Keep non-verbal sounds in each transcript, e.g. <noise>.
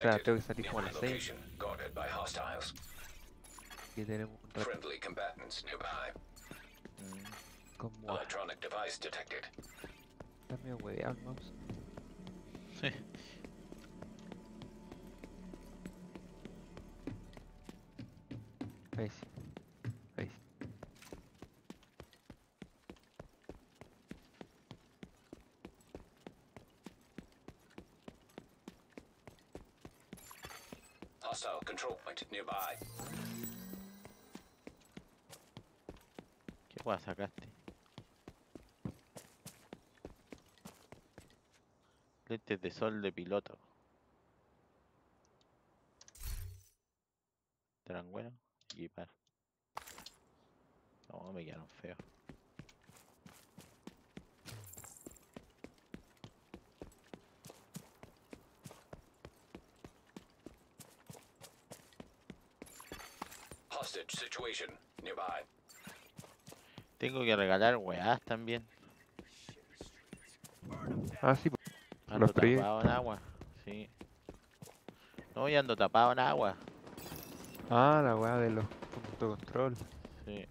sea, tengo que salir como a Nearby las 6 location guarded by hostiles. y tenemos un rato Friendly combatants nearby. como Electronic device detected. está medio hueveado el mouse. Sí. Ahí sí. Ahí sí. Hostile control point nearby. ¿Qué guay sacaste? Lentes de sol de piloto. ¿Estarán buenos? Equipar. No, me quedaron feos. Hostage situation nearby. Tengo que regalar weás también. Ah, sí. Ando Los tapado en agua. Sí. No, ya ando tapado en agua. Ah, la weá de los puntos de control. Sí.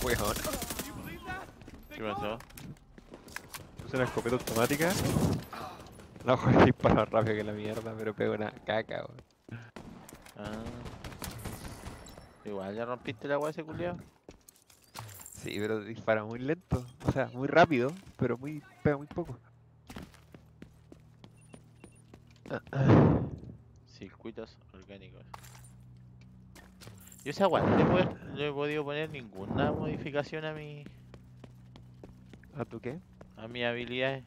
Weón. ¿Qué pasó? Puse una escopeta automática. La <laughs> hoja de disparo rápido que la mierda, pero pego una caca, weón. Ah. Igual ya rompiste la weá ese culiao. Sí, pero dispara muy lento. O sea, muy rápido, pero muy pega muy poco. <coughs> Circuitos orgánicos. Yo esa weá no no he podido poner ninguna modificación a mi ¿A tu qué? A mis habilidades.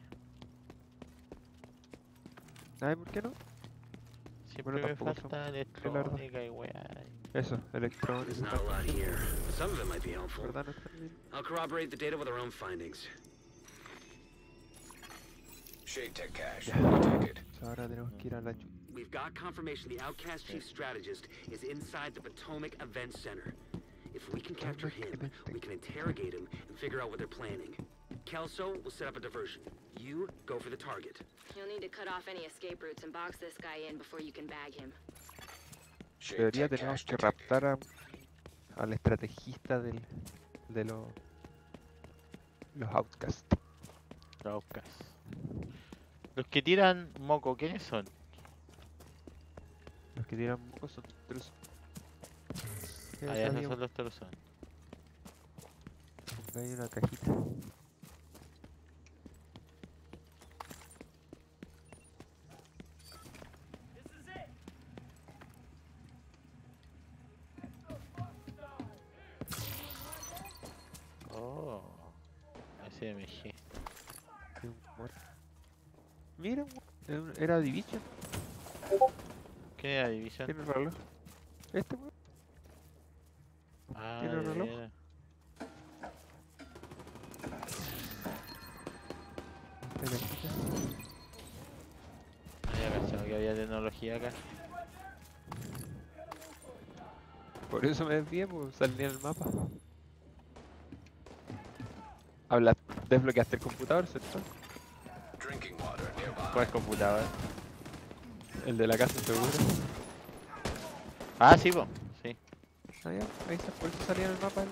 Ay, ¿por qué no? Siempre Bueno, me falta electrónica y weá. Eso, electrónico. There's not a lot here, some of it might be helpful. ¿Verdad? No está bien. I'll corroborate the data with our own findings. Shade tech cache Ya. detected. Ahora tenemos que ir a la We've got confirmation the Outcast Chief Strategist is inside the Potomac Event Center. If we can capture him, we can interrogate him and figure out what they're planning. Kelso will set up a diversion. You go for the target. You'll need to cut off any escape routes and box this guy in before you can bag him. Tech tenemos que raptar a, al estrategista del, de los los outcasts. Traucas. Los que tiran moco, ¿quiénes son? Los que tiran mocos son truzos. ¿Qué Ah, ya esos son los trozos. Acá hay una cajita. Mira, era Division. ¿Qué era Division? Tiene reloj. Este weón. Ah, tiene de reloj. No había que había tecnología acá. Por eso me desvié, pues salí en el mapa. Habla, desbloqueaste el computador, ¿cierto? ¿Cuál computador? El de la casa seguro. Ah, sí, po. Sí. Ah, ahí está, por eso salía en el mapa. el-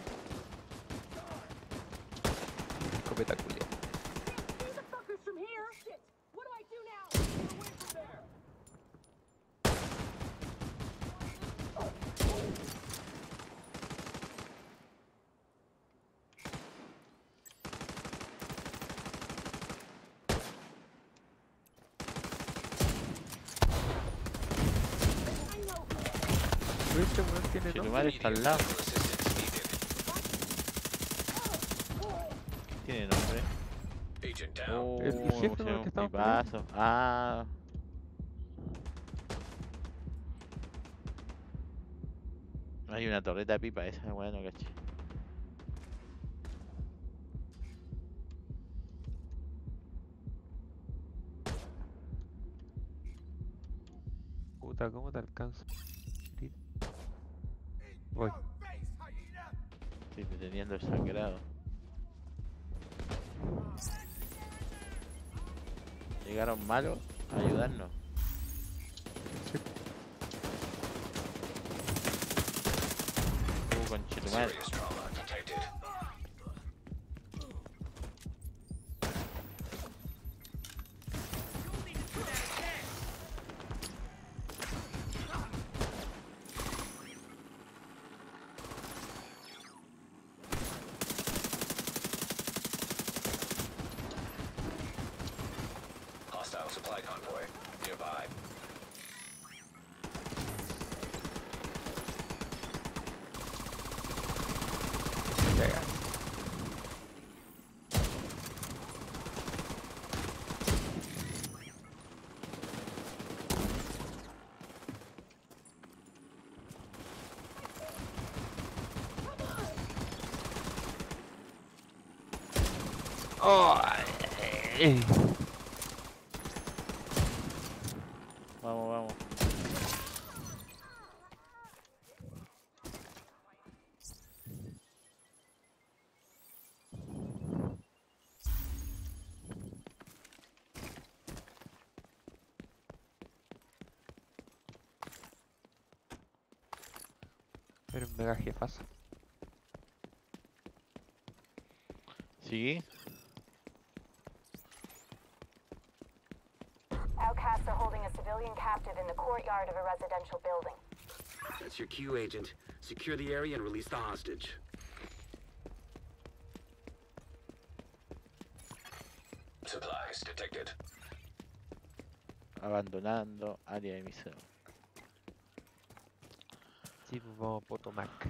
está al lado. ¿Qué tiene nombre? Oh, el jefe no, que estamos. Ah. Hay una torreta de pipa esa, bueno, caché. Puta, ¿cómo te alcanza? Voy. Estoy deteniendo el sangrado. Llegaron malos a ayudarnos. Uh, conchetumadre. Serious trauma detected. Hostile supply convoy nearby. Llega. Oh, eh. Vamos, vamos. Era un mega jefazo. Sí. The courtyard of a residential building. That's your cue, Agent. Secure the area and release the hostage. Supplies detected. Abandonando área de misión. Sí, pues vamos a Potomac.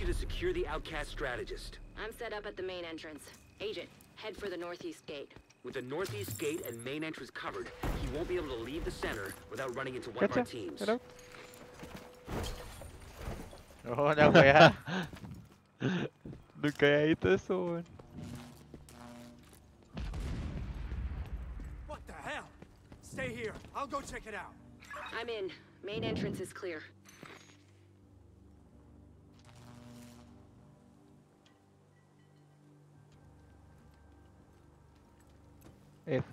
You to secure the outcast strategist. I'm set up at the main entrance. Agent, head for the northeast gate. With the northeast gate and main entrance covered, he won't be able to leave the center without running into one of our Cacha, teams. hello. <laughs> Oh, la <laughs> weá. Nunca había visto eso, weón. What the hell? Stay here. I'll go check it out. I'm in. Main entrance is clear. F.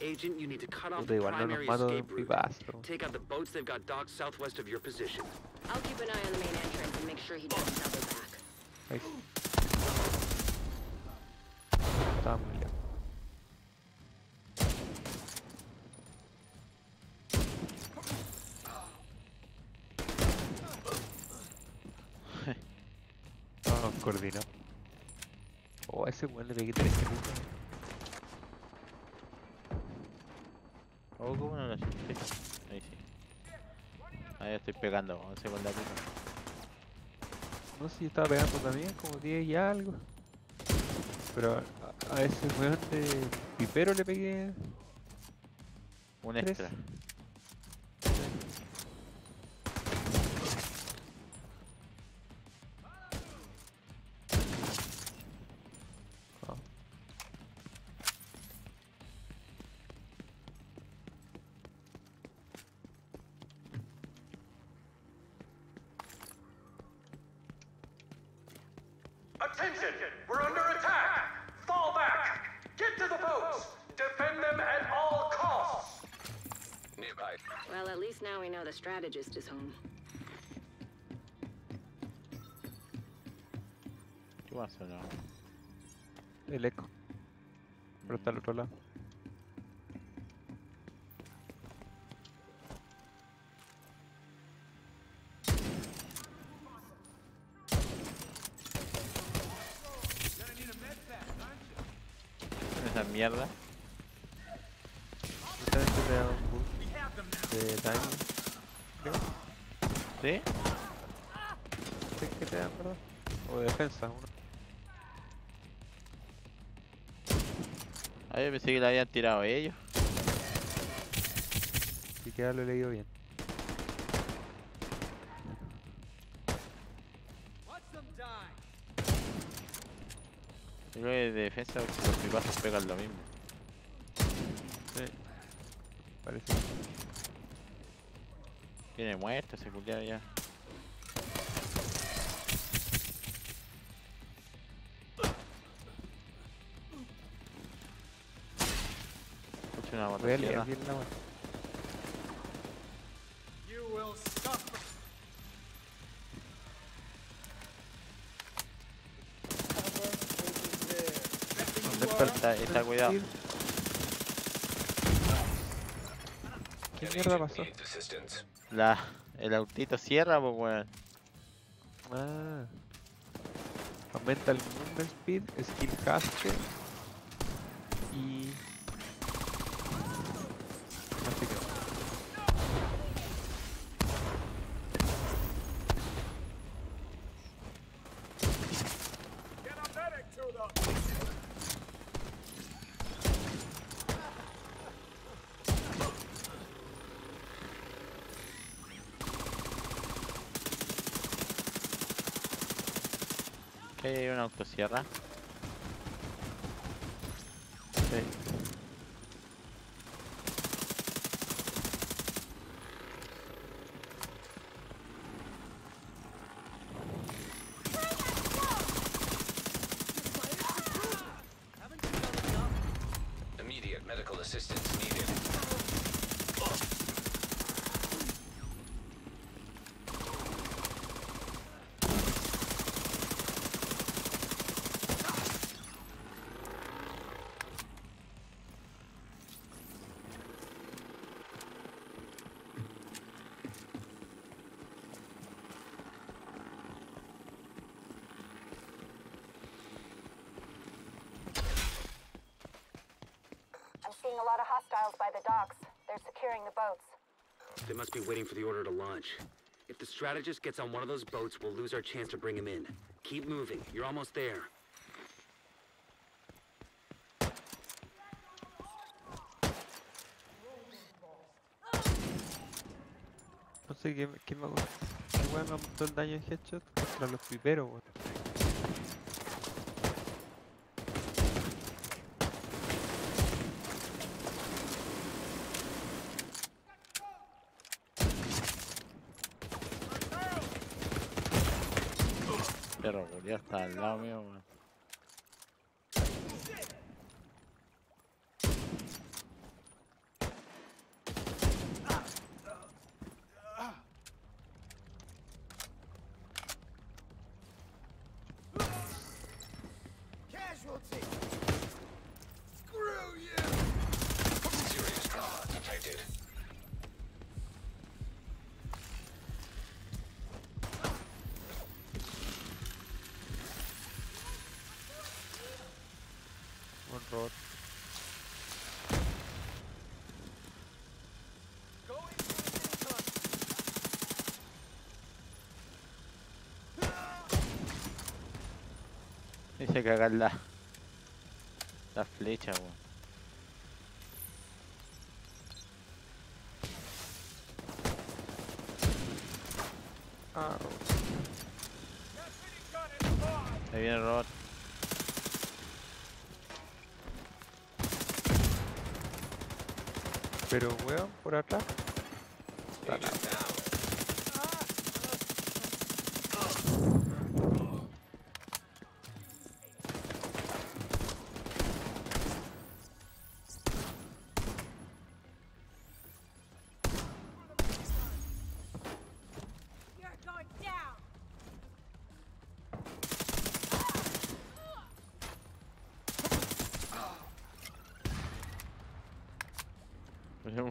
Agent, you need to cut off the igual no nos primary mato de un escape route. Take out the boats they've got docked southwest of your position. I'll keep an eye on the main entrance and make sure he doesn't double back. Ahí Weón le pegué tres minutos. Oh, ¿cómo no lo asusté? Ahí sí. Ahí estoy pegando, 11 con la pica. No sé si estaba pegando también, como 10 y algo. Pero a, a ese weón de pipero le pegué. Un Tres. extra. Ah. Strategist is home. ¿Qué. El eco. Pero está al otro lado. Esa mierda. Justamente te da un boost de daño. Creo. ¿Sí? Sí, que te dan, ¿verdad? O de defensa, uno. Ah, yo pensé que la habían tirado ellos. Si queda lo he leído bien. Yo creo que de defensa porque los pipazos pegan lo mismo. Sí. Parece. Tiene muerto ese culiado ya. Voy a leer motosierra. bien la wea. You will suffer. ¿Dónde está? Cuidado. ¿Qué mierda pasó? La, el autito cierra, pues weón. Ah. Aumenta el movement speed, skill caster y. No sé qué más. Get a medic to them. Que hay una autosierra. Securing the boats. They must be waiting for the order to launch. If the strategist gets on one of those boats, we'll lose our chance to bring him in. Keep moving. You're almost there. No sé qué, qué me hago. Qué weón me aumentó el daño en headshot contra los piperos, weón. Dice cagar la. La flecha, weón. Ah. Ahí viene el robot. Pero weón, por atrás.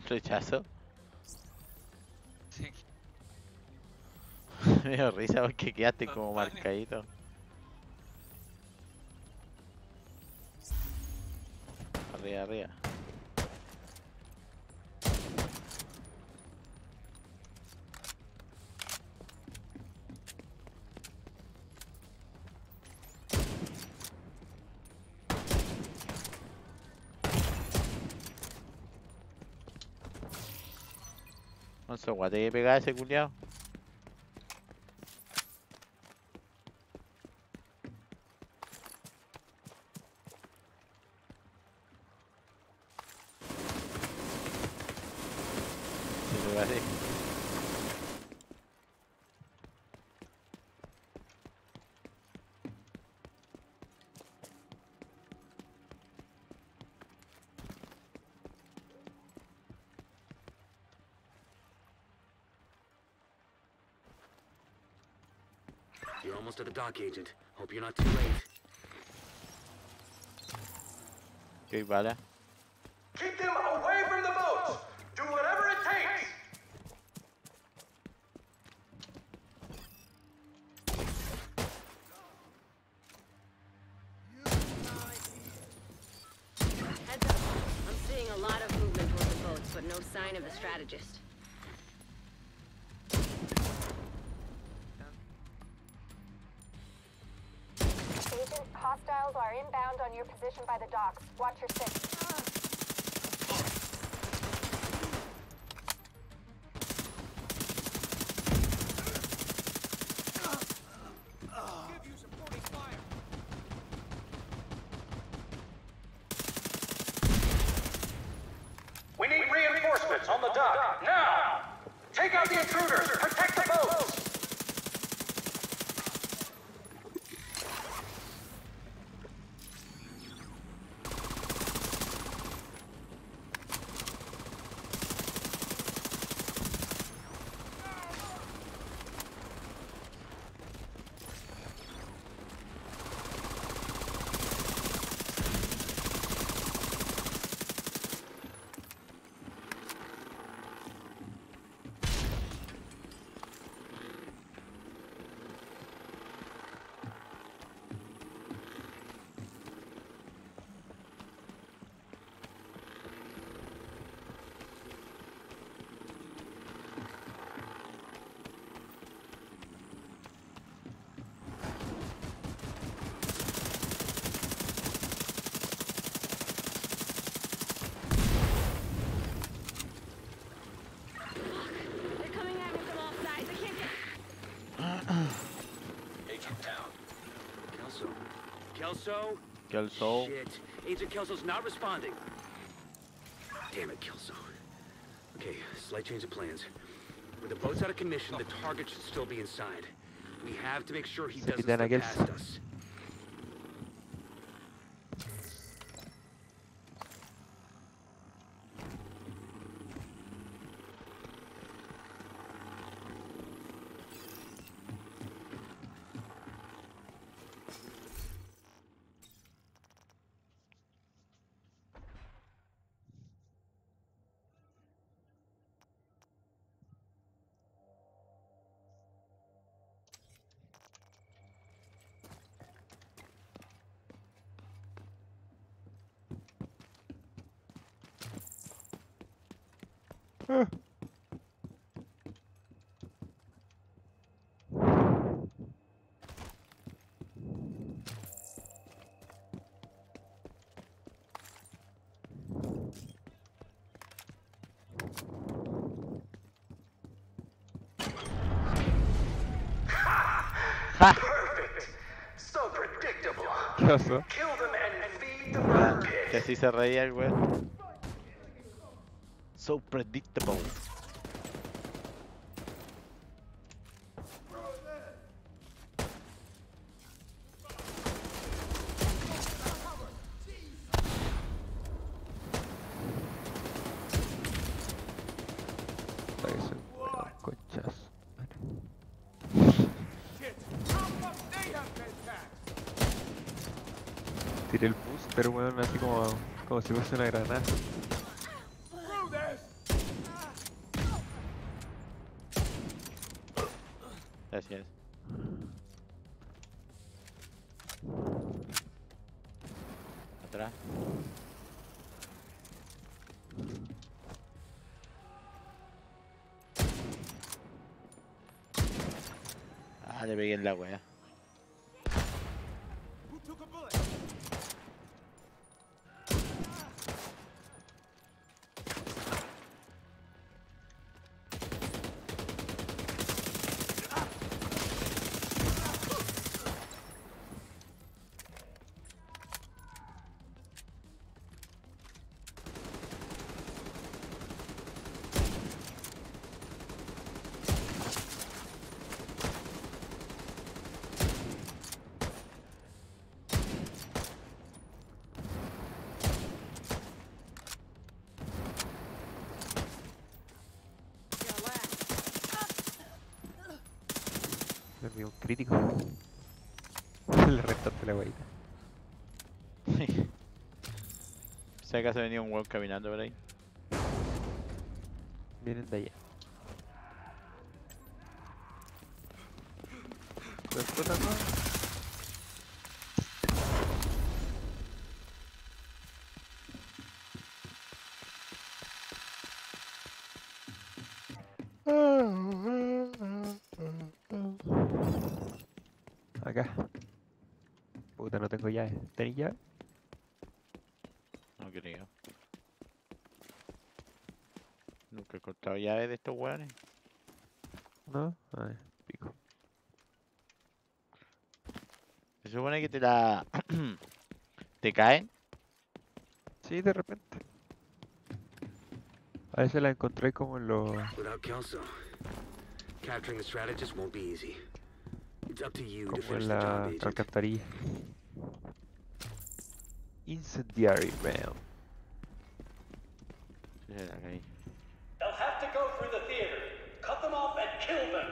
Rechazo. Sí. <laughs> Me dio risa porque quedaste como marcadito. Sé, guate que pegaba ese culiao. You're almost at the dock, Agent. Hope you're not too late. Ok, brother. Keep them away from the boats. Do whatever it takes. Heads up. I'm seeing a lot of movement toward the boats, but no sign of the strategist. By the docks. Watch your six. We need reinforcements on the dock now. Take out the intruders. Protect the boats. They're coming at me from all sides. I can't get... Agent down. Kelso. Kelso? Kelso. Shit. Agent Kelso's not responding. Damn it, Kelso. Okay, slight change of plans. With the boats out of commission, the target should still be inside. We have to make sure he doesn't Capitán slip Kelso. past us. <laughs> Perfect. So predictable. ¿Qué pasó? Kill them and feed the Ah, que así se reía el weón. Been taxed? Tiré el booster, weón, así como, como si fuese una granada. Un crítico. <laughs> Le restaste la guayita. <laughs> Si acaso venía un weón caminando por ahí. Vienen de allá. ¿Lo explotan más? Acá. Puta, no tengo llave. ¿Tenéis llave? No creo. Nunca he encontrado llaves de estos weones. ¿No? Ay, pico. Se supone que te la. <clears throat> te caen. Sí, de repente. A veces la encontré como en los... Without Kelso, capturing the strategist won't be easy. It's up to you to como finish en the job, la Agent. alcantarilla. Incendiary round. Sí, se la caí. They'll have to go through the theater. Cut them off and kill them.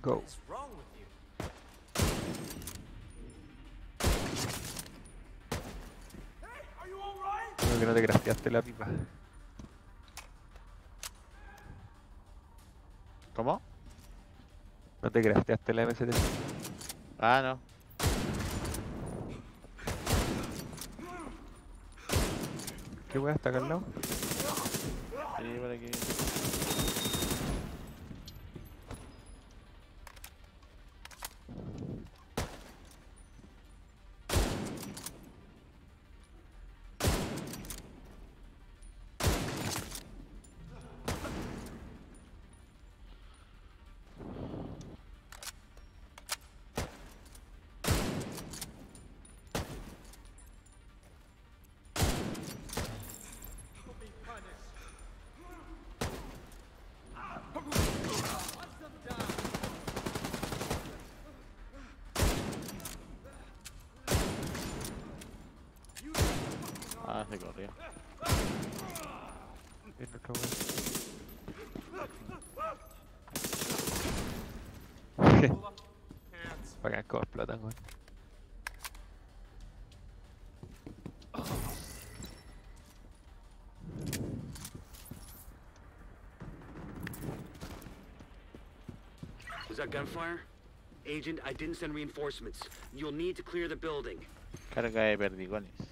Go. What's wrong with you? Hey, are you alright? Creo que no te crafteaste la pipa. Te crafteaste la MST. Ah, no. ¿Qué weá está acá al lado? Sí, por aquí. Ah, se corrió. Viene otro weón. Hands. Bacán cómo explotan, weón. Was that gunfire? Agent, I didn't send reinforcements. You'll need to clear the building. Carga de perdigones.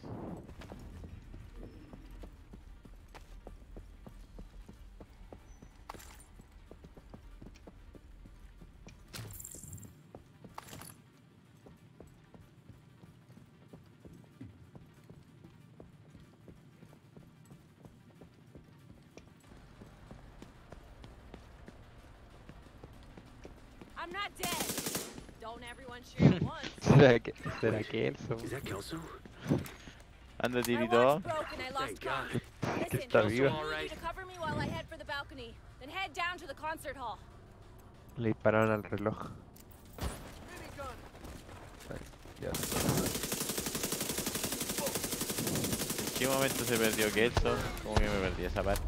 The balcony. Then head down to the concert hall. Le dispararon al reloj. Ya. ¿En qué momento se perdió Kelso? ¿Cómo que me perdí esa parte?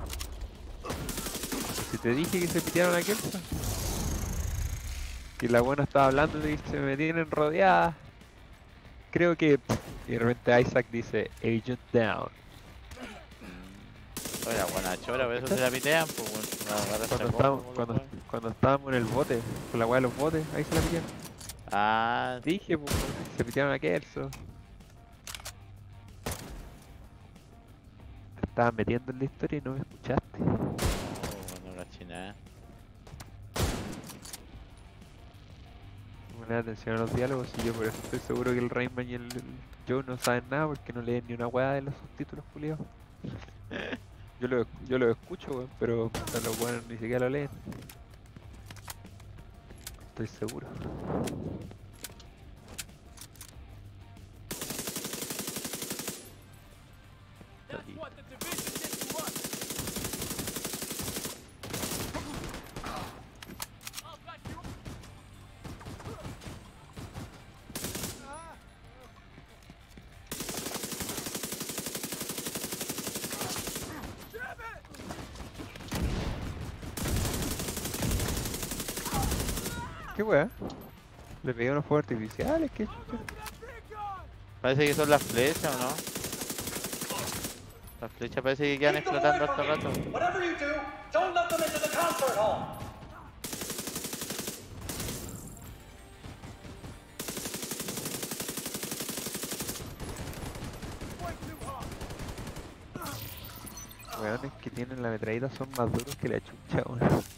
Si te dije que se pitearon a Kelso. Que la buena estaba hablando y dice, me tienen rodeada. Creo que... Y de repente Isaac dice, Agent down. Oye, la buena chora, por eso se la pitean, pues, agarra Cuando estábamos, cuando, estábamos en el bote, con la weá de los botes, ahí se la pitearon. Ah, Dije, pues, se pitearon a Kelso. Te estabas metiendo en la historia y no me escuchaste. Poner atención a los diálogos y yo por eso estoy seguro que el Rayman y el, Joe no saben nada porque no leen ni una weá de los subtítulos culiados. Yo lo, yo lo escucho, weón, pero los weones ni siquiera lo leen. Estoy seguro. ¿Qué weá? Le pegué unos fuegos artificiales, qué chucha. Parece que son las flechas, ¿o no? Las flechas parece que quedan explotando hasta rato. hard. Weones que tienen la metralleta son más duros que la chucha, weón.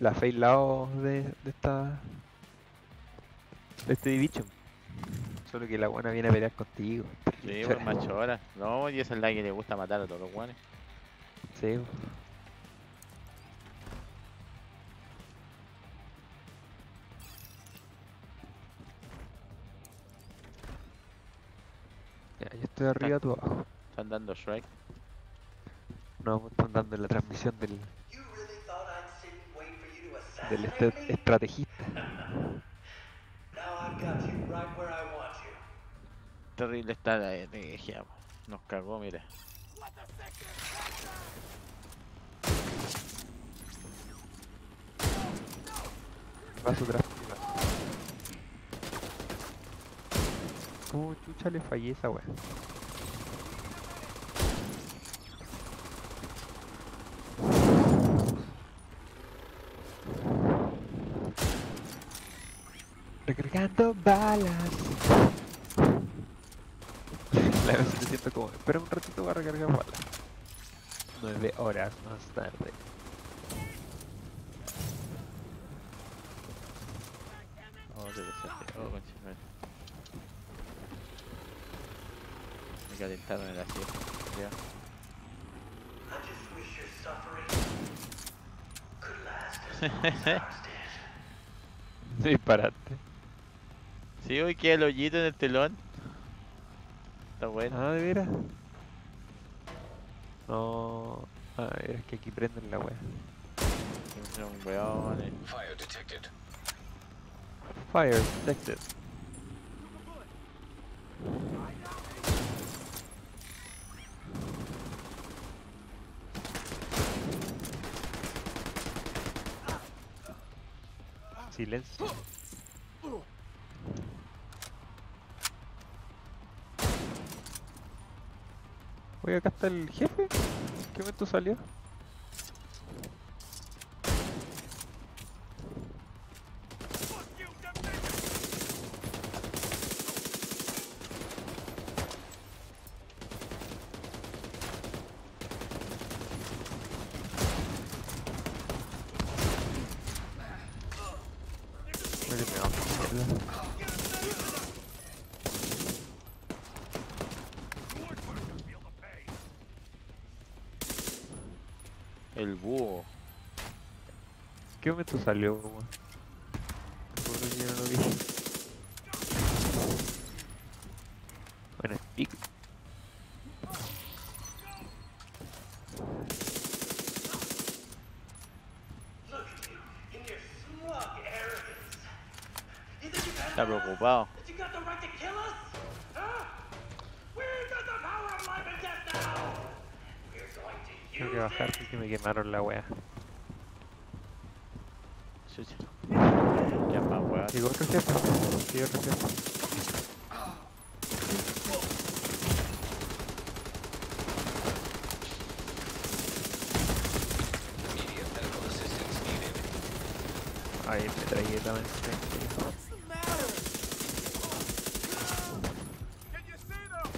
La, fail lao de, de esta. de este Division. Solo que la buena viene a pelear contigo. Sí, por más chora. No, y esa es la que le gusta matar a todos los guanes. Sí. Ya, yo estoy arriba, tú abajo. Están dando Shrek. No, están dando la transmisión del, want you. Terrible está la estrategia. Nos cagó, mira. Paso tras. ¿Cómo chucha le fallé esa weá? Recargando balas. <laughs> La vez me siento como, espera un ratito para recargar balas. Nueve horas más tarde. Oh, qué desastre. Oh, conchetumare. Me calentaron el asiento. Ya. <laughs> I just wish your suffering could last as long as ours did. Disparate. Sí, hoy queda el hoyito en el telón. Está bueno. Ah, de veras. No. A ver, es que aquí prenden la wea. Son weones. Fire detected. Fire detected. Silencio. Oye, acá está el jefe. ¿Qué momento salió? Fuck you, division! Oye, me va a mierda. El búho. ¿Qué momento salió, weón? Seguro que yo no lo vi. Bueno, pico. Look at you in your smug arrogance. You think you got Está preocupado. that you got the right to kill us? Huh? We've got the power of life and death now! Tengo que bajar porque me quemaron la wea. Chucha. Ya más weón. Llegó otro jefe. Llegó otro jefe. Immediate medical assistance needed. Ay, me traía también. What's the matter? Can you see them?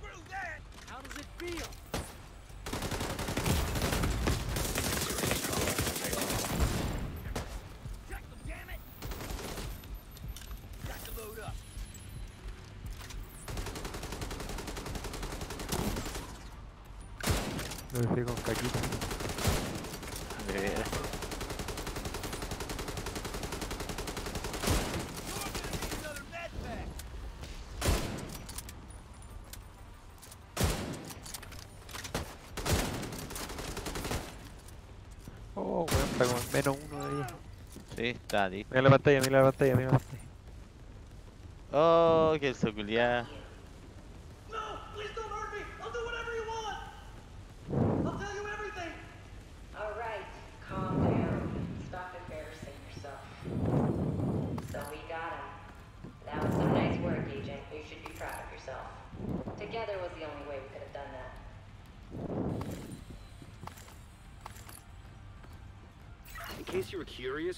Screw that! How does it feel? Check them, damn it! Got to load up. Lo dejé con caquita. Oh, weón, está con menos uno de ellos. Sí, está listo. Mira la pantalla, mira la pantalla, mira la pantalla. Oh, que el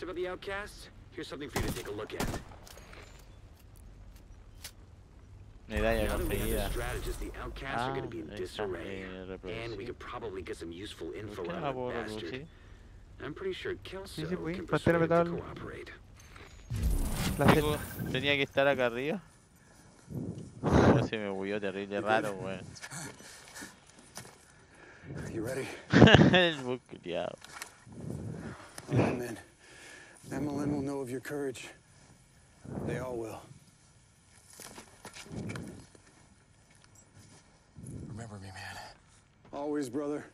about the outcasts, here's something for you to take a look at. Medalla conseguida. Ah, And we could probably get some useful info ¿Por qué no out la of puedo that bastard. reproducir? I'm pretty sure Kelso sí, voy, can persuade him to cooperate. Tenía que estar acá arriba. Pero se me bulló terrible raro, weón. You <laughs> ready? <laughs> el courage. They all will. Remember me, man. Always, brother.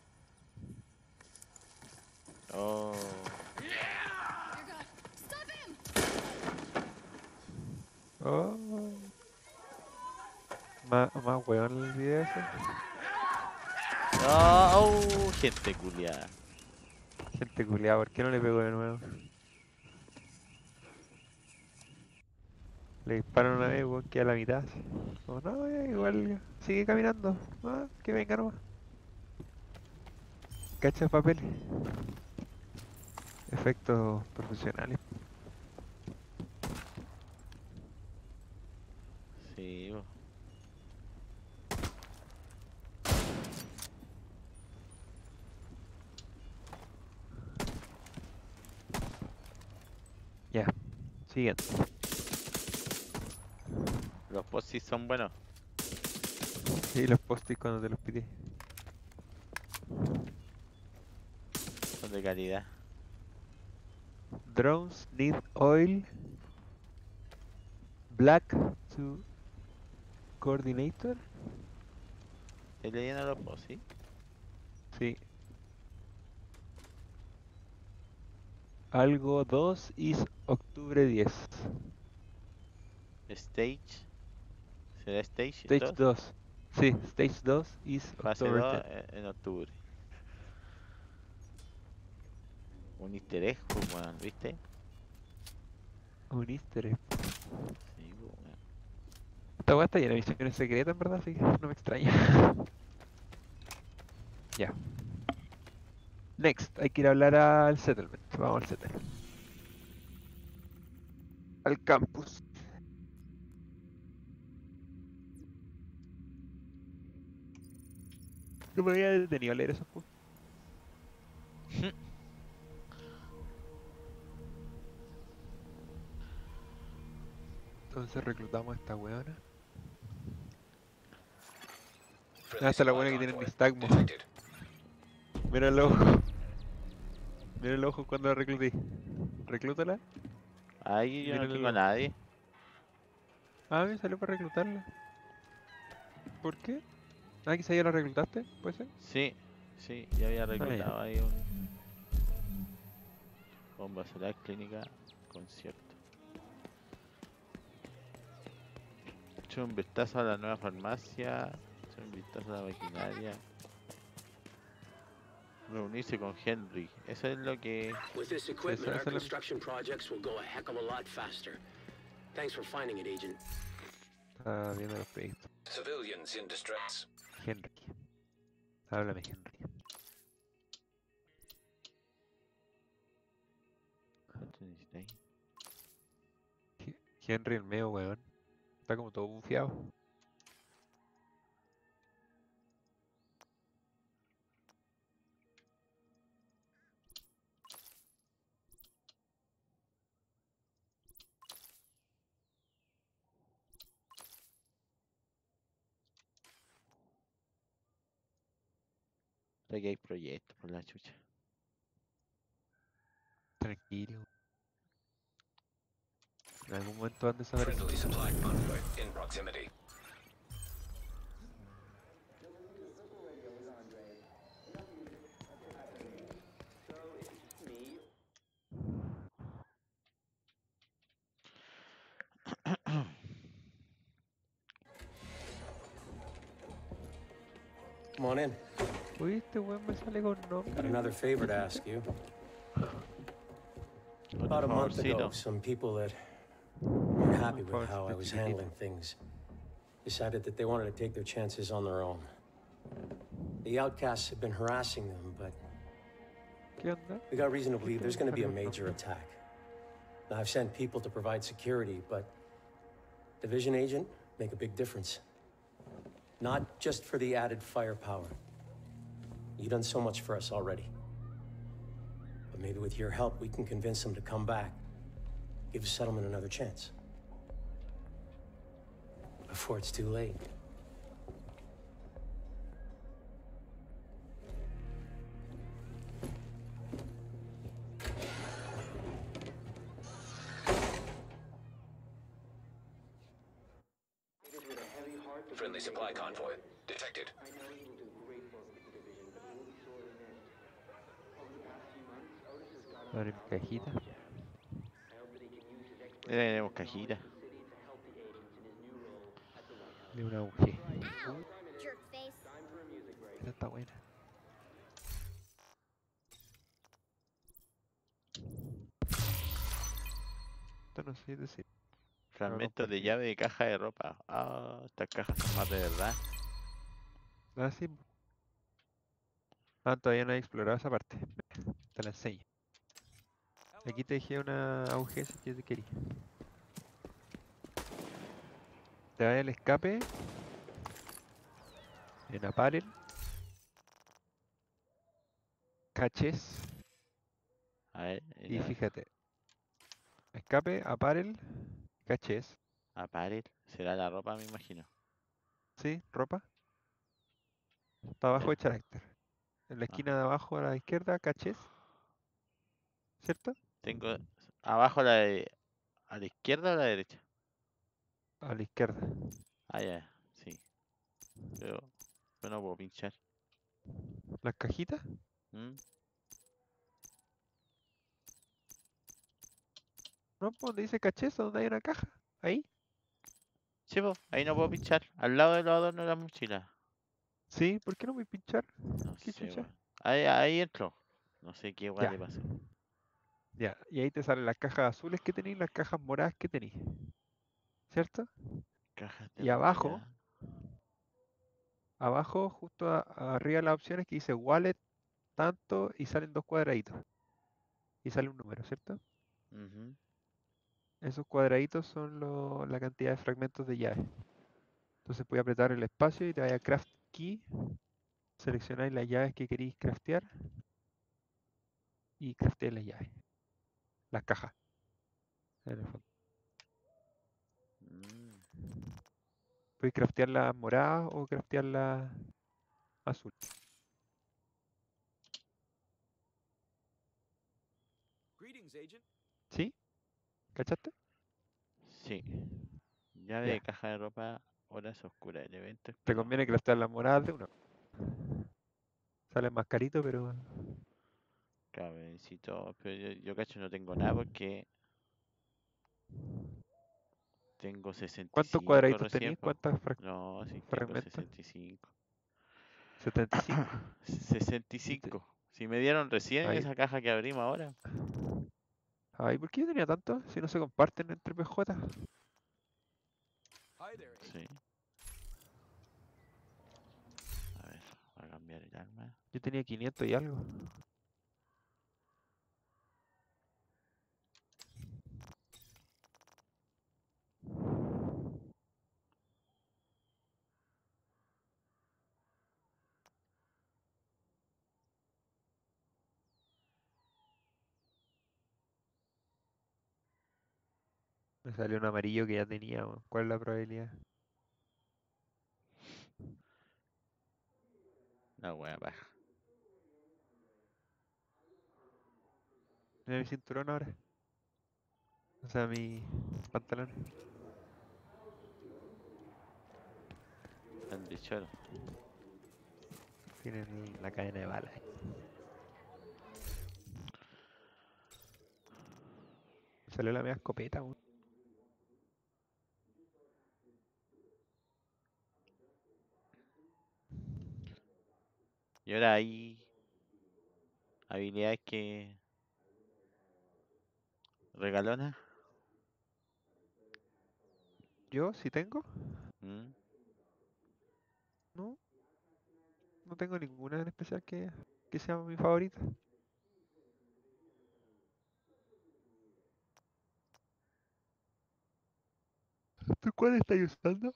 Oh. Oh. Más, más weón el video ese. Oh, gente culiada. Gente culiada, ¿por qué no le pegó de nuevo? Le disparan una vez, weón, queda a la mitad. Como, no, ya, igual sigue caminando. Ah, que venga nomás. Cacha papeles. Efectos profesionales. Sí, bo. Ya. Siguiente. Los posis son buenos. Sí, los post cuando te los pide. Son de calidad. Drones need oil. Black to coordinator. ¿Te leyendo los posis? Sí. Algo 2 is octubre 10. Stage. ¿Será Stage? Stage 2? 2. Sí, Stage 2 is Fase octubre 2 10. eh, en octubre. Un easter egg, weón, ¿viste? Un easter egg. Sí, weón. Esta weá está llena de misiones secretas, en verdad, así que no me extraña. <laughs> ya. Next, hay que ir a hablar al settlement. Vamos al settlement. Al campus. No me había detenido a leer eso. pues. Entonces reclutamos a esta weona. Friendly Hasta la supply buena que tiene convoy nistagmo. Mira el ojo. Mira el ojo cuando la recluté. Reclútala. Ahí yo no tengo a nadie. Ah, me salió para reclutarla. ¿Por qué? Ah, quizá ya la reclutaste, ¿puede ser? Sí, sí, ya había reclutado ahí un. Bomba solar, clínica, concierto. Echo un vistazo a la nueva farmacia. Echo un vistazo a la maquinaria. Reunirse con Henry. Eso es lo que. With this equipment, eso our es lo- construction projects will go a heck of a lot faster. Thanks for finding it, Agent. Está viendo los. Civilians in distress. Henry. Háblame, Henry. ¿Cuánto necesitáis? Henry el medio, weón. Está como todo bufiado. Sé que hay proyectos por la chucha. Tranquilo. En algún momento van a desaparecer. Friendly supply convoy in proximity. Come on in. Uy, este weón me sale con Got another favor to ask you. About a month ago, some people that weren't happy with how I was handling things decided that they wanted to take their chances on their own. The outcasts had been harassing them, but we got reason to believe there's going to be a <laughs> major attack. Now, I've sent people to provide security, but division agent make a big difference. Not just for the added firepower. You've done so much for us already. But maybe with your help, we can convince them to come back. Give the settlement another chance. Before it's too late. Sé decir. Fragmentos de compartir. llave de caja de ropa. Ah, estas cajas son más de verdad. Ah, sí. Ah, todavía no he explorado esa parte. Te la enseño. Aquí te dejé una AUG si que te quería. Te va el escape. En apparel. Caches. A ver, Y fíjate. Escape, apparel, caches. apparel. Será la ropa, me imagino. ¿Sí? Ropa. Está abajo de carácter. En la esquina de abajo a la izquierda, caches. ¿Cierto? Tengo abajo la de. ¿A la izquierda o a la derecha? A la izquierda. Ah, ya, sí. Pero, pero no puedo pinchar. ¿Las cajitas? ¿Mm? No, pues donde dice caches, donde hay una caja. Ahí. Sí, po, ahí no puedo pinchar. Al lado de los adornos de la mochila. Sí, ¿por qué no voy a pinchar? No ¿Qué sé, chucha? Ahí, ahí entro. No sé qué igual Ya. le pasó. Ya, y ahí te salen las cajas azules que tenéis, las cajas moradas que tenéis. ¿Cierto? Cajas de Y abajo. Abajo, justo a- arriba de las opciones que dice wallet, tanto, y salen dos cuadraditos. Y sale un número, ¿cierto? Esos cuadraditos son lo- la cantidad de fragmentos de llave. Entonces voy a apretar el espacio y te vaya a craft key. Seleccionáis las llaves que queréis craftear. Y crafteáis las llaves. Las cajas. En el fondo. Mm. Podéis craftear las moradas o craftear las Azul. Greetings, Agent. ¿Sí? ¿Cachaste? Sí. Llave de Ya. caja de ropa, horas oscuras, el evento. Te expiró. conviene craftear las moradas de uno. Sale más carito, pero Claro, pero necesito. Pero yo, yo cacho no tengo nada porque. Tengo 65. ¿cuántos cuadraditos tenías? ¿Cuántas frac- No, sí, tengo fragmentos? 65. 75. 65. Si me dieron recién Ahí. esa caja que abrimos ahora. Ay, ¿por qué yo tenía tanto? Si no se comparten entre PJ. Sí. A ver, voy a cambiar el arma. Yo tenía 500 y algo. Me salió un amarillo que ya tenía. ¿Cuál es la probabilidad? La wea baja. Mira mi cinturón ahora. O sea, mi pantalón. Tan de choro. Tiene el- la cadena de balas. Salió la media escopeta, weón. Y ahora hay habilidades que regalona. Yo, si tengo, ¿Mm? no. No tengo ninguna en especial que, que sea mi favorita. ¿Tú cuál estás usando?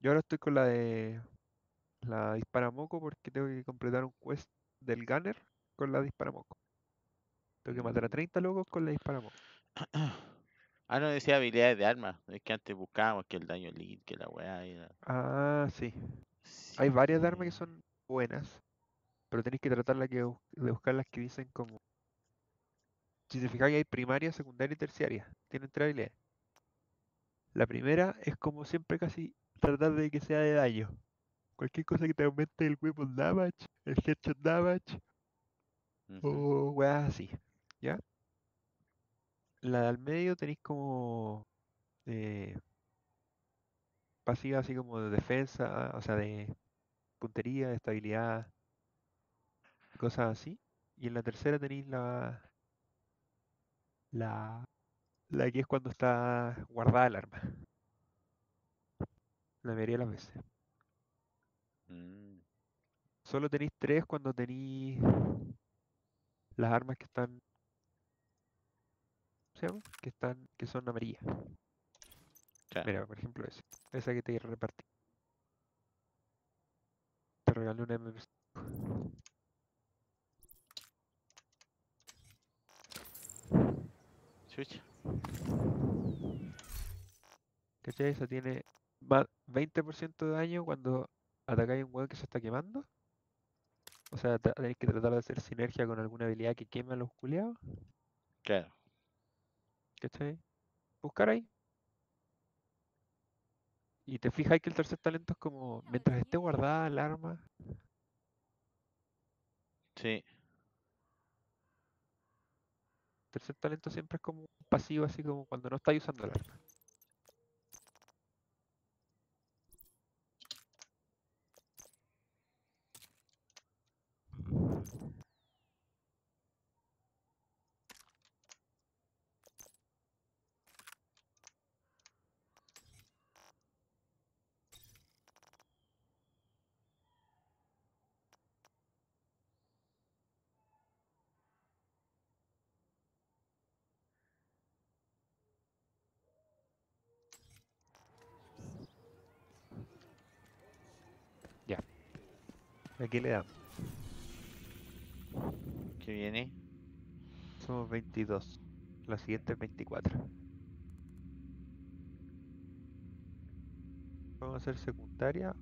Yo ahora estoy con la de la disparamoco porque tengo que completar un quest del gunner con la disparamoco. Tengo que matar a Mm. 30 locos con la disparamoco. <clears throat> Ah, no decía habilidades de armas. Es que antes buscábamos que el daño lead, que la weá era. Ah, sí. Hay varias de armas que Sí. son buenas, pero tenéis que tratar la de buscar las que dicen como... Si te fijas, hay primaria, secundaria y terciaria. Tienen tres habilidades. La primera es como siempre casi tratar de que sea de daño. Cualquier cosa que te aumente el weapon damage, el headshot damage o weas así. ¿Ya? La del medio tenéis como eh, pasiva así como de defensa, o sea, de puntería, de estabilidad, cosas así. Y en la tercera tenéis la, la, la que es cuando está guardada el arma. La mayoría de las veces. Mm, Solo tenéis tres cuando tenéis las armas que están, ¿cómo se llama? Que están, que son amarillas. claro. Mira, por ejemplo esa. Esa que te repartí. Te regalé una MP5. Chucha. ¿Cachai? Esa tiene más 20% de daño cuando atacáis a un weón que se está quemando. O sea, tenéis que tratar de hacer sinergia con alguna habilidad que queme a los culeados. Claro. ¿Cachai? Buscar ahí. Y te fijas que el tercer talento es como, mientras esté guardada el arma, Sí. el tercer talento siempre es como un pasivo, así como cuando no estáis usando el arma. Aquí le damos. ¿Qué viene? Somos 22. La siguiente es 24. Podemos hacer secundaria.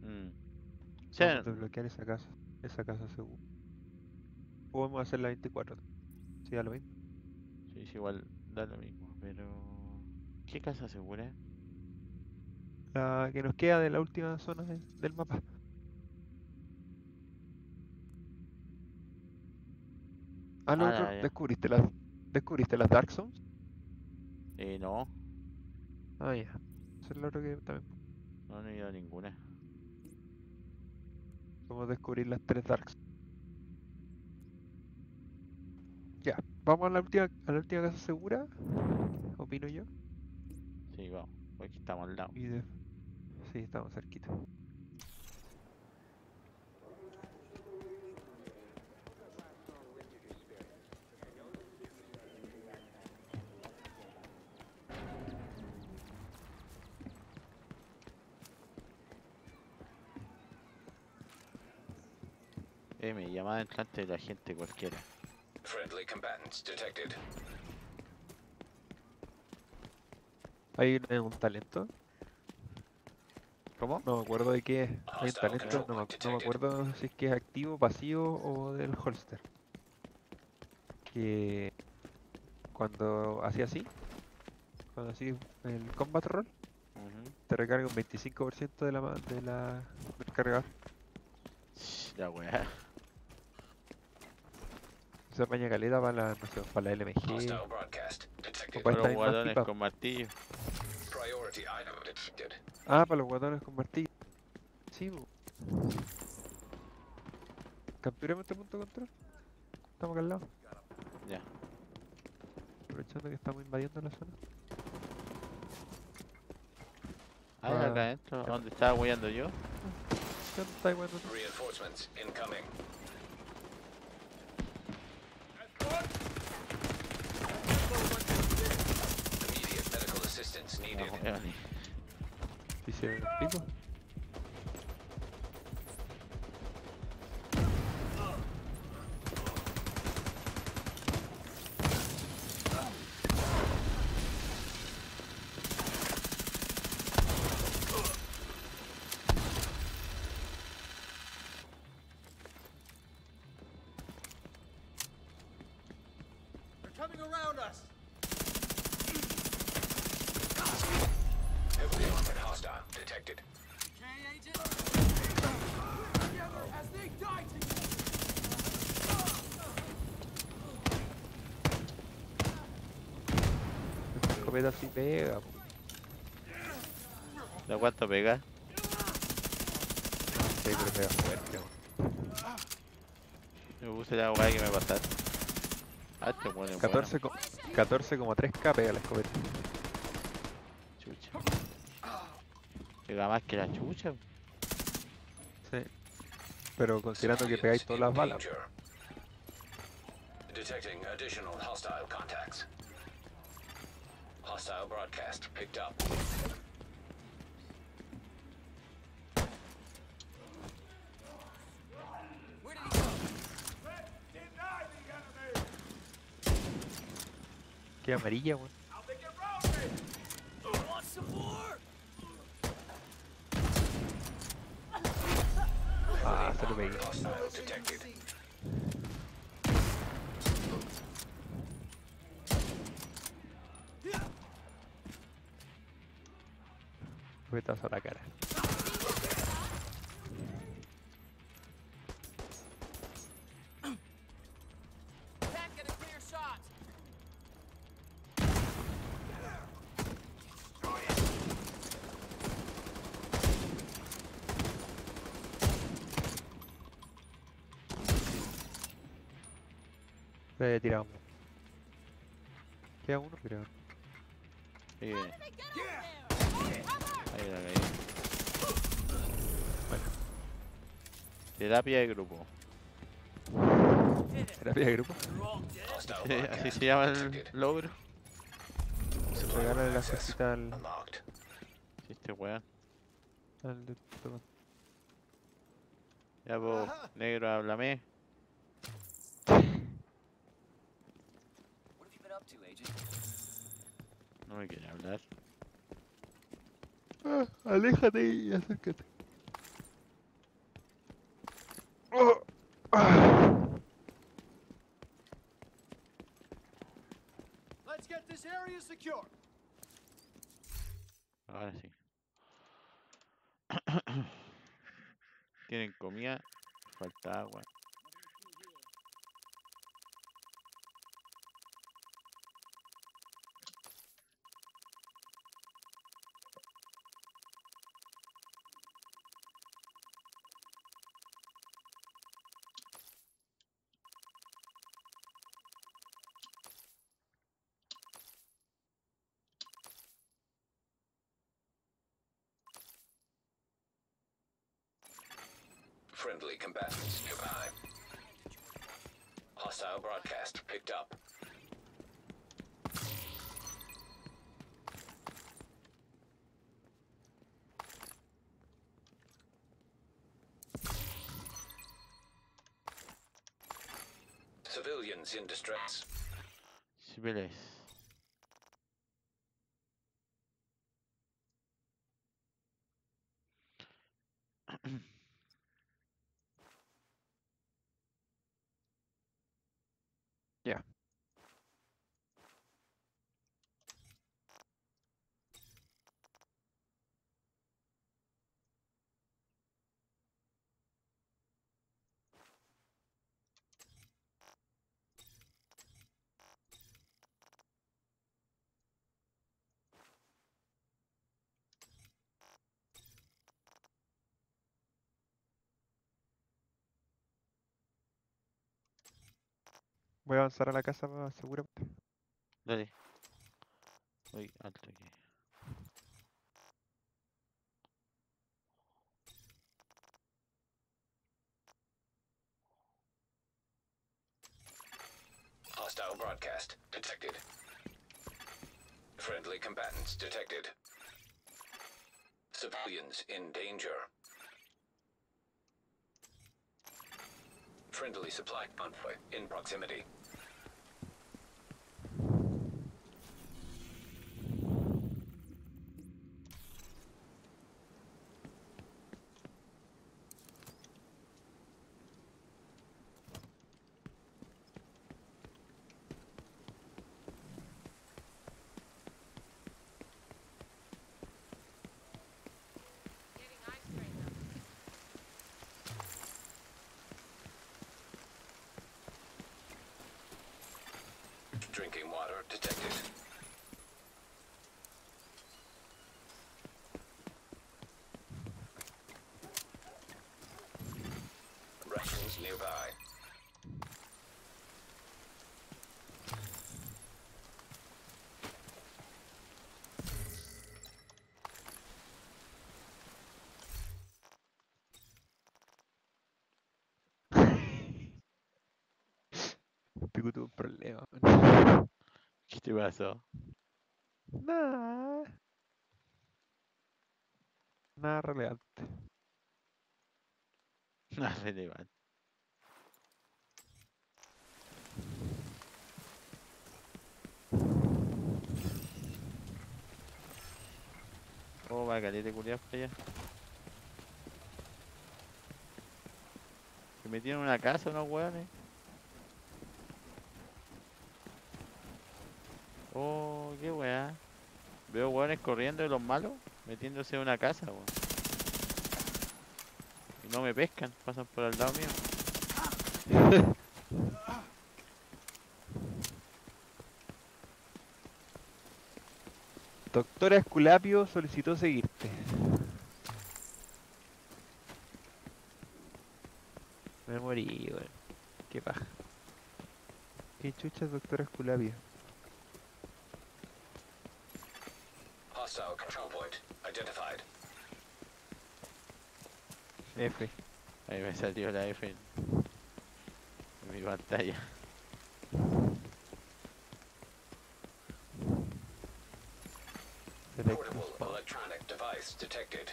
Mm. Sí, Podemos desbloquear esa casa. Esa casa segura. Podemos hacer la 24. Sí, da lo mismo. sí, sí, igual da lo mismo, pero... ¿Qué casa segura? La que nos queda de la última zona de- del mapa. Ah, no, Ah, descubriste las descubriste las Dark Zones. Eh, no, Ah, ya. Eso es lo otro que también no, no he ido a ninguna. podemos descubrir las tres Dark Zones. Ya, vamos a la última, a la última casa segura, opino yo. Sí, vamos, pues aquí estamos al lado. Y de... Sí, estamos cerquita. Eh, me llamada entrante de la gente cualquiera. Friendly combatants detected. Hay un talento. ¿Cómo? No me acuerdo de qué es. Hay un Hostile talento, control no me, no acuerdo si es que es activo, pasivo o del holster. Que cuando hacía así, cuando así el combat roll, te recarga un 25% de la, ma- de la, del cargador. La weá. Se apaña caleta para la, no sé, para la LMG. Con martillo. Priority item detected. Ah, para los guatones con martillo. Sí, po. Capturemos este punto de control. Estamos acá al lado. Ya. Aprovechando que estamos invadiendo la zona. Ah, Ah, acá adentro, ya. donde estaba hueando yo. ¿Dónde está igual, no? Reinforcements incoming. Immediate medical assistance needed. Weón. Dice Escopeta así pega. po. ¿De cuánto pega? Sí, pero pega fuerte. Me puse la weá que me pasaron. Ah, este weón es bueno. 14 co- 14,3k pega la escopeta. Chucha. Pega más que la chucha. Sí. Pero considerando que pegáis todas las balas. Detecting additional hostile contacts. Hostile broadcast picked up. Where did he go? Qué amarilla, weón. Le tiramos. Queda uno, creo. Sí. Ahí la caí. Bueno, Terapia de grupo. terapia de grupo. Sí, así se llama el logro. Regálale la cosita al. Sí, este weón. al de-. Ya pues, negro, háblame. What have you been up to, agent? No me quiere hablar. Ah, aléjate y acércate. Oh, ah. Let's get this area secure. Ahora sí. <clears throat> Tienen comida, falta agua. Friendly combatants nearby. Hostile broadcast picked up. Civilians in distress. Civiles. Ya. Voy a avanzar a la casa para asegurar. Dale. Uy, alto aquí. Hostile broadcast detected. Friendly combatants detected. Civilians in danger. Friendly supply convoy in proximity. ¿Qué pasó? Nada. Nada relevante. Nada relevante. Oh, va calete culiado para allá. Se metieron en una casa unos hueones. Oh, qué weá. Veo hueones corriendo de los malos, metiéndose en una casa, weón. Y no me pescan, pasan por al lado mío. <laughs> Doctora Esculapio solicitó seguirte. Me morí, weón. Qué paja. Qué chucha es doctora Esculapio. Hostile control point identified. F. Ahí me salió la F en, en mi pantalla. Portable electronic device detected.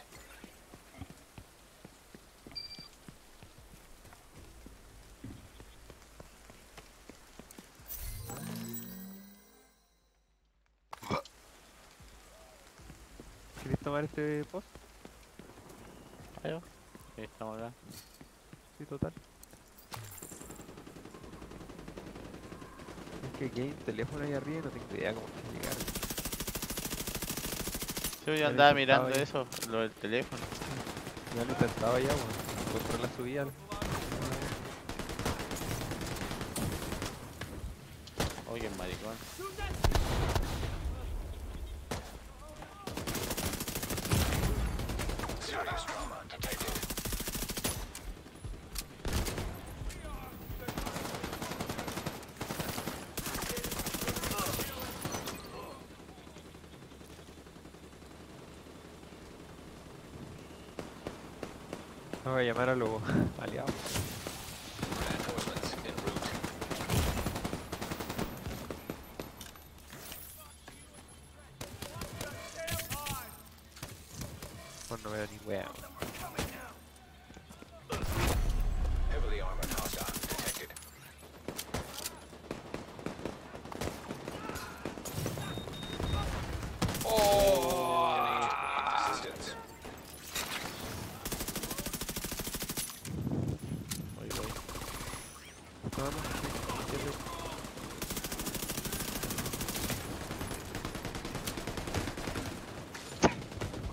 ¿Quieres tomar este post? Va. Sí, total. Es que aquí hay un teléfono ahí arriba y no tengo idea cómo llegar. Yo andaba mirando ahí. eso, lo del teléfono. Ya lo intentaba ya, bueno. Encontrar la subida. Oye, maricón. Llamar a los aliados. Reinforcements en route. Pues no veo ni wea. Heavily armored hostile detected. Oh! Assistance. Voy, voy. Vamos, sí, sí,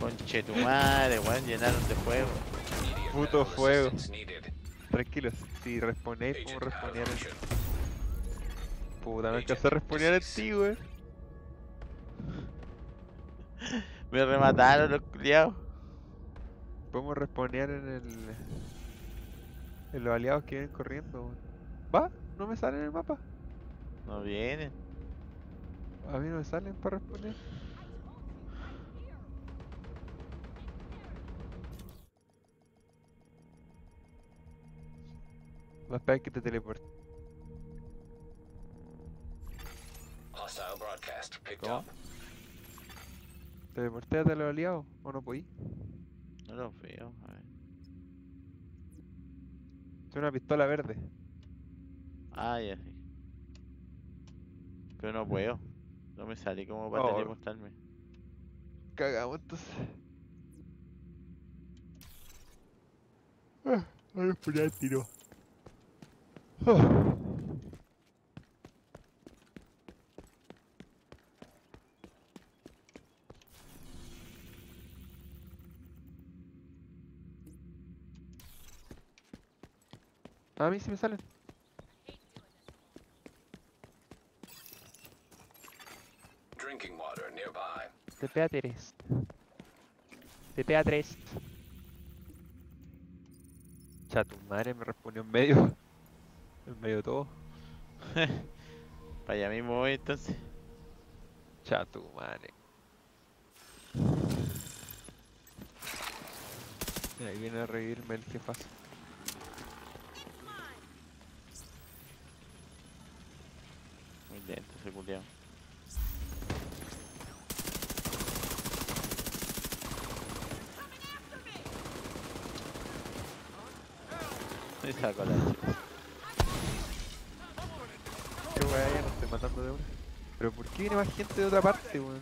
Conche tu madre, weón, llenaron de fuego. Puto fuego. Tranquilos, si out of respawnear en... Puta, me Agent alcanzó a en deceased. ti, wey. <laughs> Me remataron los culiados. Podemos respawnear en el... En los aliados que vienen corriendo, weón. ¿Va? ¿No me sale en el mapa? No vienen. A mí no me salen para responder. A esperar que te teleporte. ¿Cómo? up. ¿Teleporteate a los aliados o no podí? No los veo, a ver. Es una pistola verde. Ah, ya sí. Pero no puedo. No me sale como para Oh. teleportarme. Cagamos entonces. Ah, voy a poner el tiro. A mí sí me salen. Drinking water nearby. TPA 3. TPA 3. Cha, tu madre me respondió en medio. En medio de todo. <laughs> Para allá mismo voy entonces. Cha, tu madre. Y ahí viene a reírme el jefazo. Muy lento ese culiao. <laughs> Me saco la chucha. Weá, ya no estoy matando de una. Pero ¿por qué viene más gente de otra parte, weón?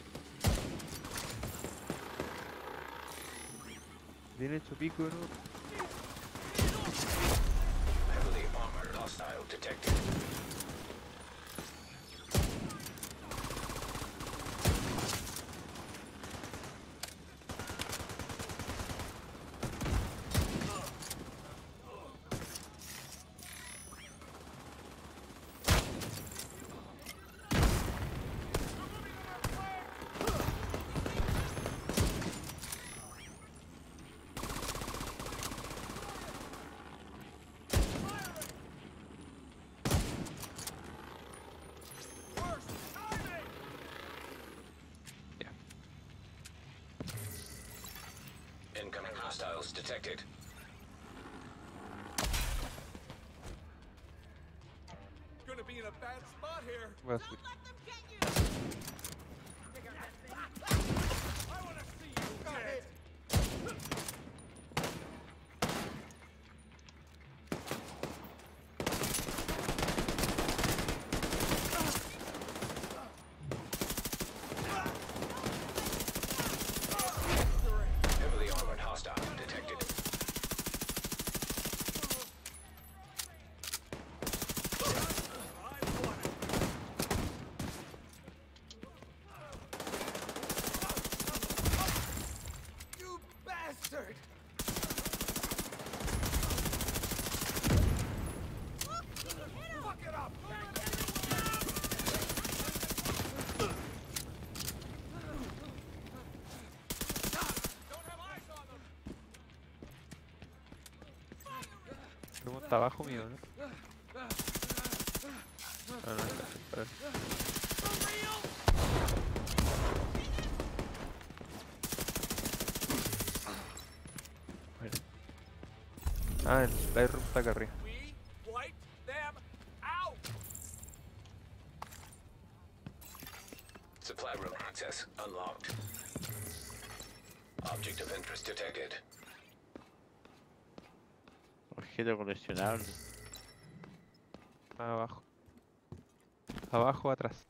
Viene hecho pico, ¿no? Incoming hostiles detected. Gonna be in a bad spot here. Voy abajo mío, ¿no? Ah, está. Ah, el está acá arriba. We wiped them out. Supply room access unlocked. Object of interest detected. Objeto coleccionable. Abajo. Abajo, atrás.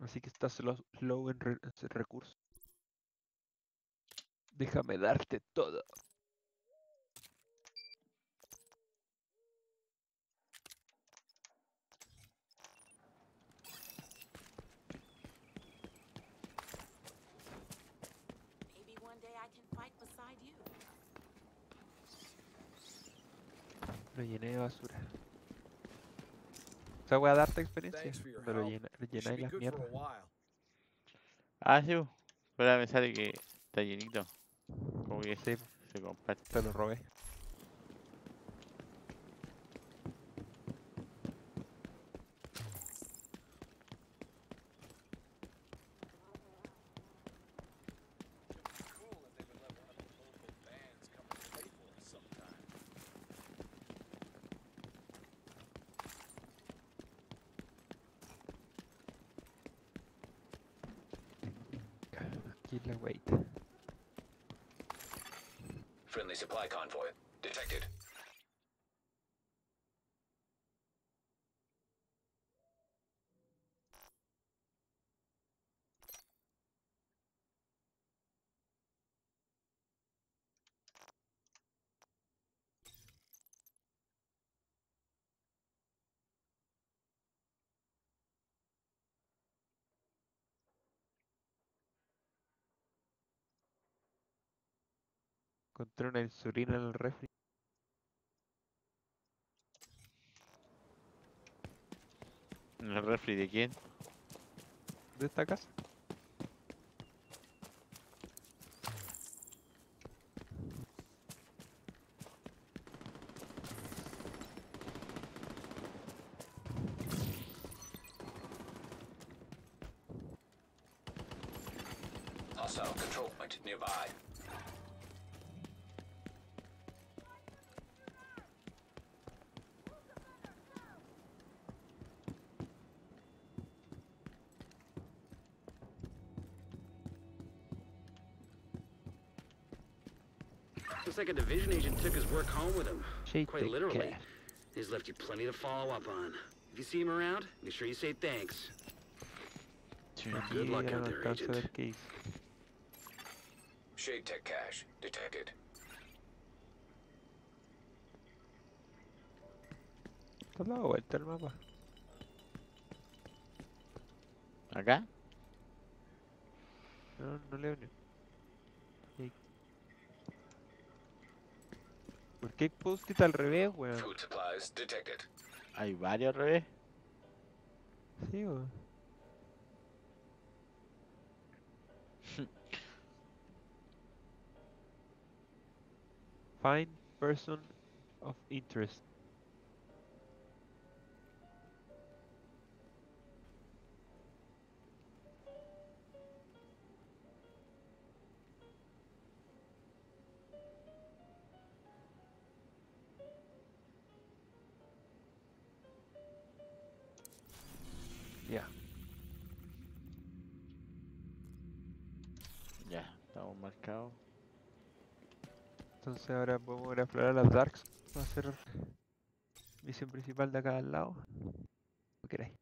Así que estás low, en re- en recursos. Déjame darte todo. Lo llené de basura. Esa experiencia. For your Cuando lo help. llena- llenáis las mierdas. Ah, sí. Pero ahora me sale que está llenito. Como que Sí, se comparte. te lo robé. Encontré una insulina en el refri. ¿En el refri de quién? ¿De esta casa? Hostile control point nearby. Like a division agent took his work home with him. Shake Quite literally. cat. He's left you plenty to follow up on. If you see him around, make sure you say thanks. Sí. Good luck out there, alcanzo agent. ver qué hice. Shade tech cache detected. Está dado vuelta el mapa. ¿Acá? No, no leo ni. ¿Por qué post-it al revés, weón? Food supplies detected. Hay varios al revés. Sí, weón. <laughs> Find person of interest. Entonces ahora podemos ir a explorar las Darks. Va a ser misión principal de acá al lado. ¿Qué queréis?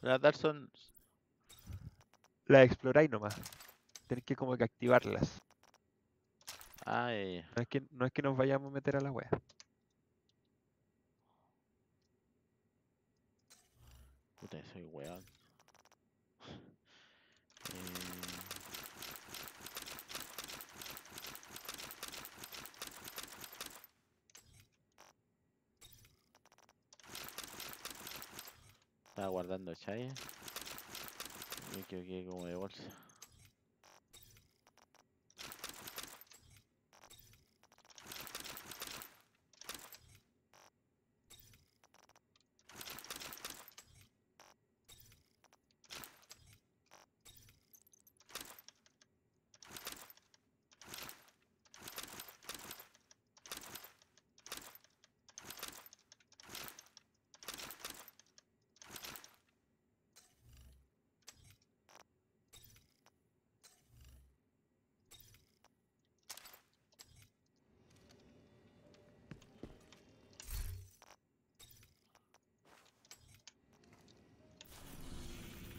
Las Dark son. Las exploráis nomás. Tenéis que como que activarlas. Ah, ya, ya. No es que, no es que nos vayamos a meter a la wea. Puta, soy weón. <laughs> Estaba guardando chaya. Me equivoqué como de bolsa.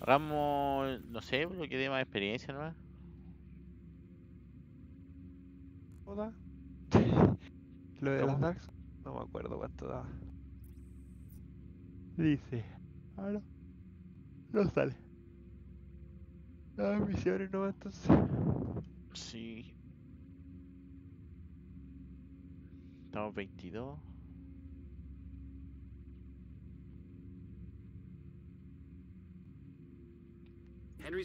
Hagamos, no sé, lo que dé más experiencia nomás. ¿Cómo da? <laughs> Lo de ¿Cómo? las Darks, no me acuerdo cuánto daba. Dice. Ah, no. No sale. Ah, misiones no entonces. Sí. Estamos 22.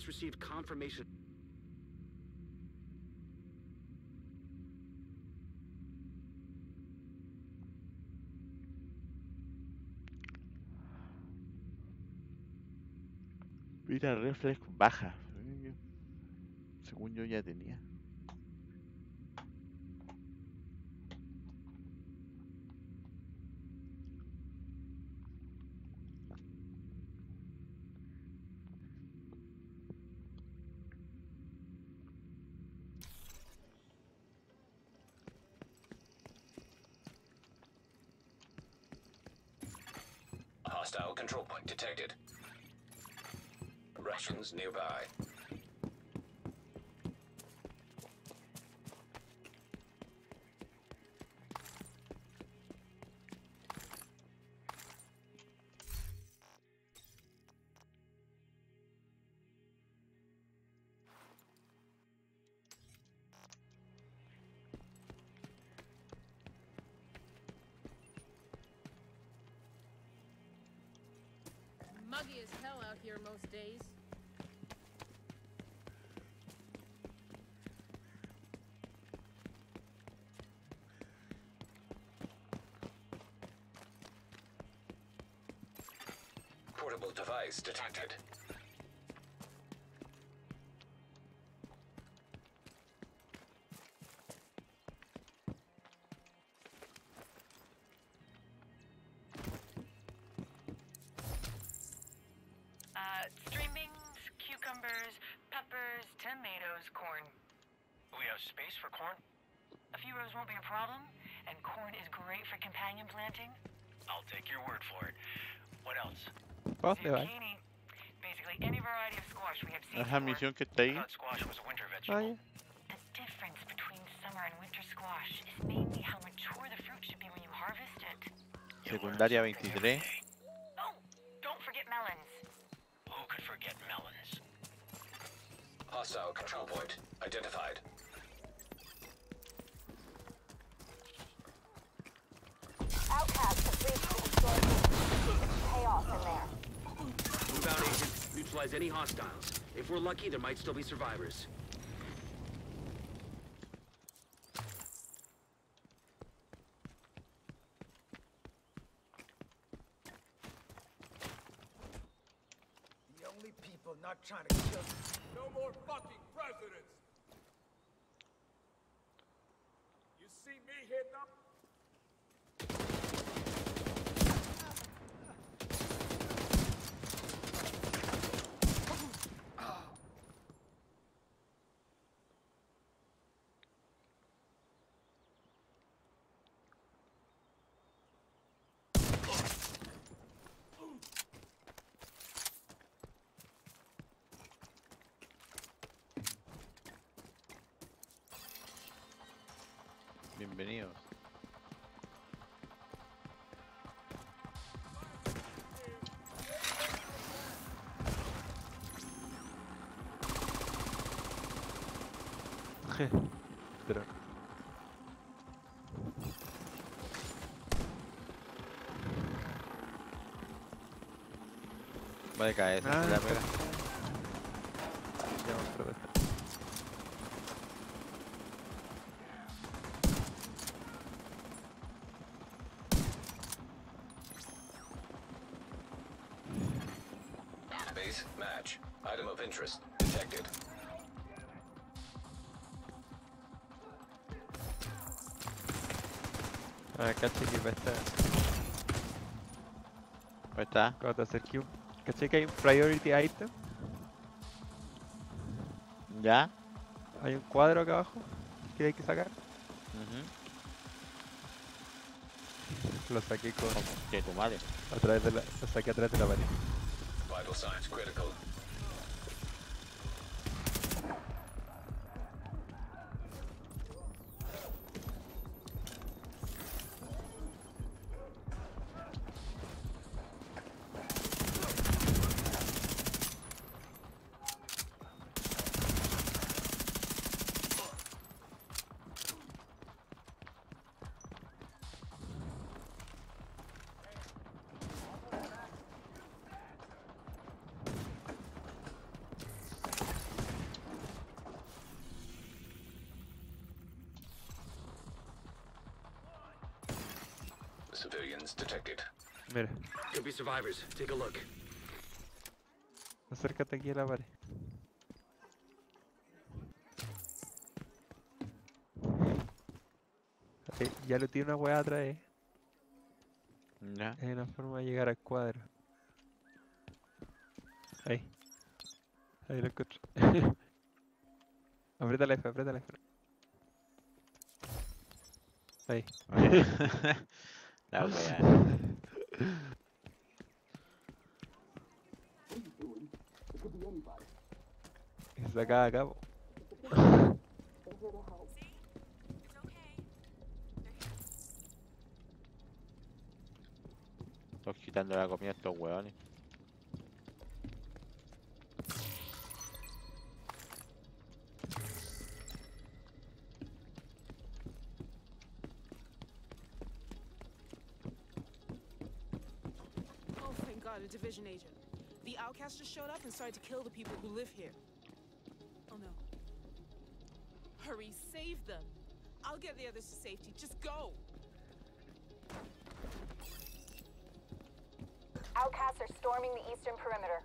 Henry's received confirmation. Mira, reflex baja. Según yo ya tenía. Russians nearby. Muggy as hell out here most days. Portable device detected. Don't forget melons. Who could forget melons? Hostile control point identified. Outcasts have reached the destroyed room. It's chaos in there. Move out, agent. Neutralize any hostiles. If we're lucky, there might still be survivors. The only people not trying to Bienvenidos. Pero. Vale, caer, esa Ah, se la pega. Vamos caché que va a estar. Ahí está. Cuando te acerqué un. Caché que hay un priority item. ¿Ya? Hay un cuadro acá abajo que hay que sacar. Ujú. Lo saqué con. Que tu madre. A través de la. Lo saqué a través de la pared. Vital signs critical. Survivors. Take a look. acércate aquí a la pared. Ahí, ya lo tiene una weá atrás. eh. Ya. Hay una forma de llegar al cuadro. Ahí. Ahí lo encuentro. aprieta la F, aprieta la F. Ahí. <laughs> La wea. Y se saca acá. po. Estoy quitando la comida a estos hueones. Oh, thank God, a division agent. The outcast just showed up and started to kill the people who live here. Hurry, save them. I'll get the others to safety. Just go. Outcasts are storming the eastern perimeter.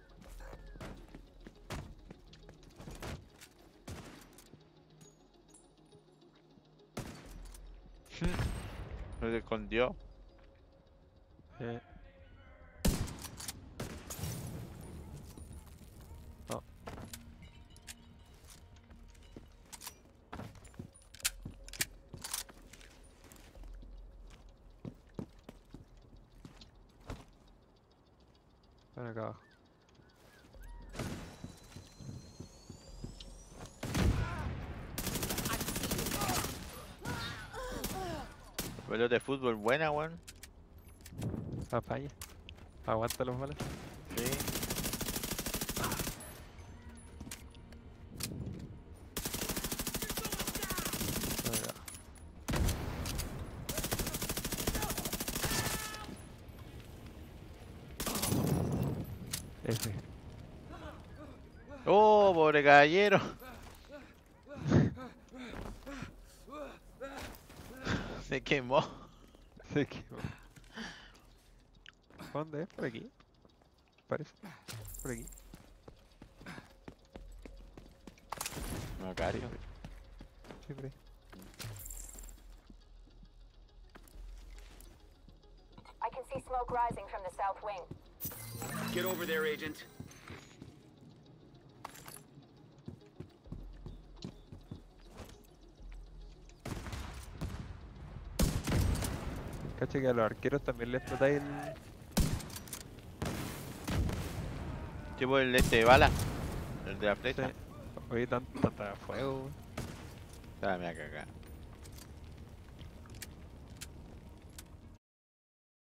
<laughs> Se escondió. De fútbol buena, weón. Apaña. Aguanta los balas. Sí. Ven acá. F. Oh, pobre caballero. Se quemó. Se quemó. ¿Dónde es? Por aquí. Parece. Por aquí. Macario. Sí, por ahí. I can see smoke rising from the south wing. Get over there, Agent. Cacha que a los arqueros también les explotáis el. Llevo el este de bala. El de la flecha. Oye, tan- tanta fuego. Dame a cagar.